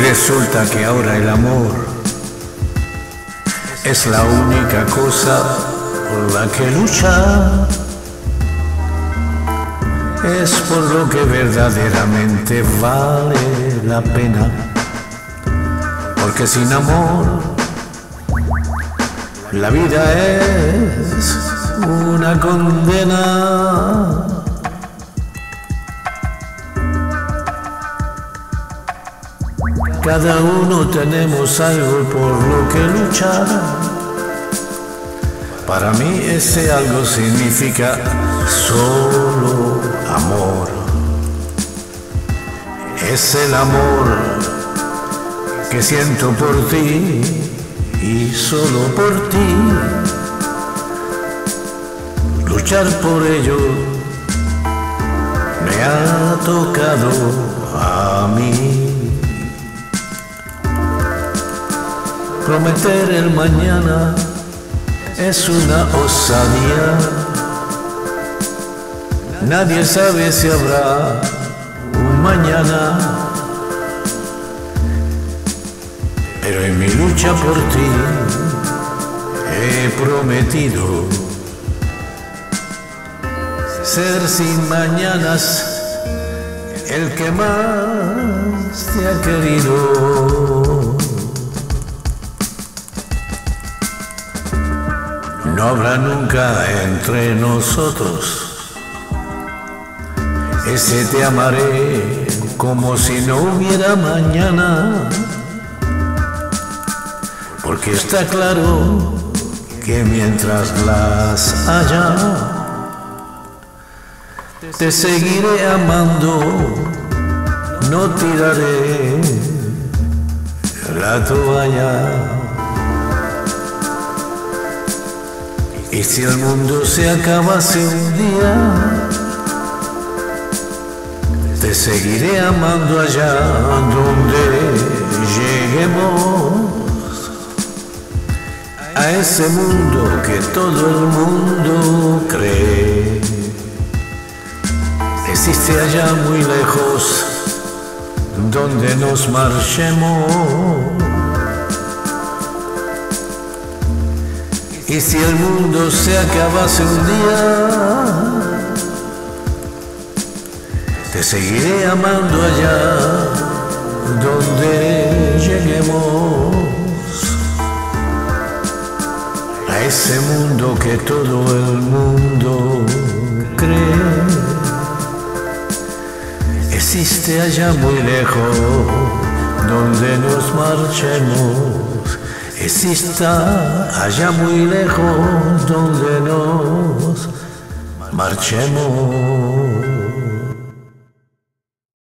piensa que ahora el amor es la única cosa por la que lucha. Es por lo que verdaderamente vale la pena. Porque sin amor la vida es una condena. Cada uno tenemos algo por lo que luchar. Para mí ese algo significa solo amor. Es el amor que siento por ti y solo por ti. Luchar por ello me ha tocado a mí. Prometer el mañana es una osadía. Nadie sabe si habrá un mañana. Pero en mi lucha por ti he prometido ser sin mañanas el que más te ha querido. No habrá nunca entre nosotros ese te amaré como si no hubiera mañana. Porque está claro que mientras las haya, te seguiré amando, no tiraré la toalla. Y si el mundo se acabase un día, te seguiré amando allá donde lleguemos. A ese mundo que todo el mundo cree. Existe allá muy lejos donde nos marchemos. Y si el mundo se acabase un día, te seguiré amando allá donde lleguemos. A ese mundo que todo el mundo cree. Existe allá muy lejos donde nos marchemos exista allá muy lejos donde nos marchemos.